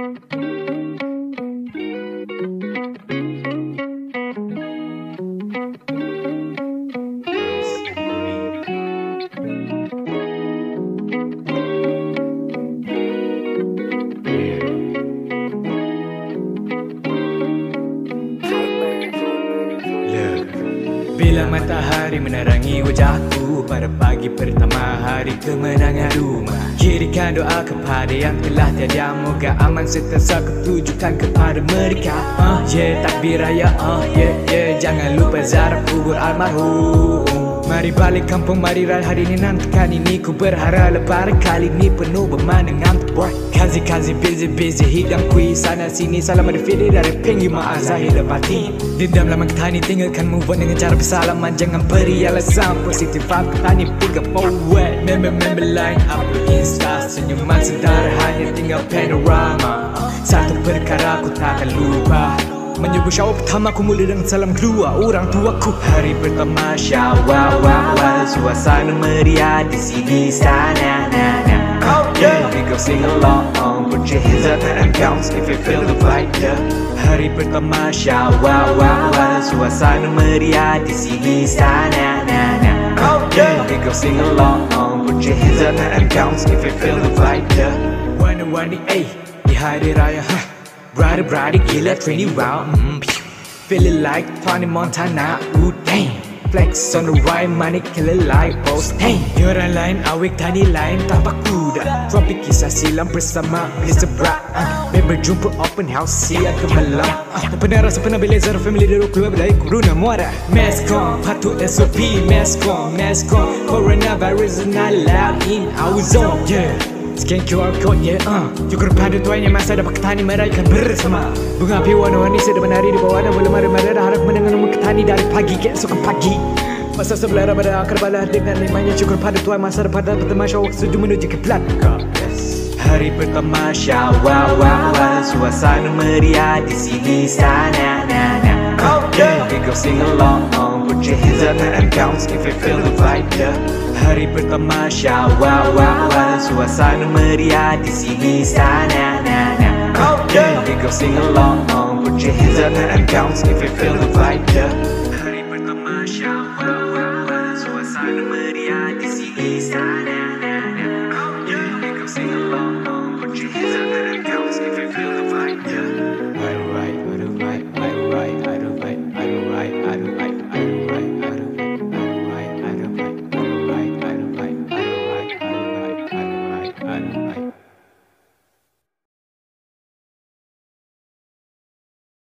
Thank you. Bila matahari menerangi wajahku Pada pagi pertama hari kemenangan rumah. Kirikan doa kepada yang telah tiada Moga aman sentiasa kutujukan kepada mereka. Uh, Yeah takbir raya uh, Yeah yeah Jangan lupa zarah kubur almarhum. Mari balik kampung, mari rai hari ini. Nantikan ini Ku berharap lebaran kali ini penuh bermandangan boy Kazi kazi busy busy hidang kui sana sini. Salam ada fili dari pinggi maaf zahir lepati Dendam lama ketani tinggalkan move on dengan cara bersalaman Jangan beri alasan. Positif aku tani pick up forward Member member line up insta. Senyuman sederhana tinggal panorama. Satu perkara aku takkan lupa. Menyebut syawal pertama ku mula dengan salam keluar. Orang tuaku Hari pertama syawal wah, wah, Suasana meriah di sini. Sana na, na. Oh yeah, we go sing along Put your hands up and bounce if you feel the vibe yeah. Hari pertama syawal wah, wah, Suasana meriah di sini sana na, na. Oh yeah, we go sing along Put your hands up and bounce if you feel the vibe yeah. Wani-wani ay, di hari raya huh. Brother, brother, gila training round mm. Feeling like Tony Montana Ooh, damn Flex on the right money, kill it like boss Damn Orang lain, awik tani lain tanpa kuda Tropic kisah silam bersama Mr. Bra uh, Member jumpa open house siang ke malam uh, Tak pernah rasa pernah bila zara family dulu keluar dari corona muara. Mask on, patuh SOP Mask on, mask on Coronavirus is not allowed in our zone Yeah Scan QR code yeah uh. Cukur pada tuanya masa dapat ketani meraihkan bersama. Bunga api warna-warni sedang menari di bawah dan belum ada dah harap mendengar ketani dari pagi ke esok pagi. Masa sebelah pada akar balah dengan limanya Cukur pada tuan masa depan dan pertama syawak menuju ke plat Hari pertama syawal wah, Suasana meriah di sini sana na, yeah We go sing along, put your hands up and bounce if you feel the vibe, yeah. Hari pertama wow wow wow. Suasana meriah di sini sana na na Oh yeah. We go sing along, put your hands up and bounce if you feel the vibe, yeah. Hari pertama wow wow wow. Suasana meriah di sini sana